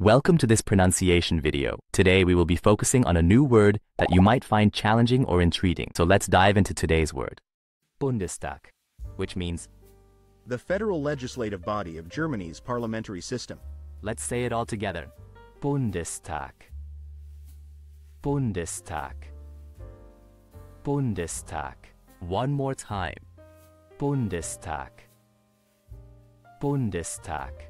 Welcome to this pronunciation video. Today we will be focusing on a new word that you might find challenging or intriguing. So let's dive into today's word. Bundestag, which means, the federal legislative body of Germany's parliamentary system. let's say it all together. Bundestag. Bundestag. Bundestag. One more time. Bundestag. Bundestag.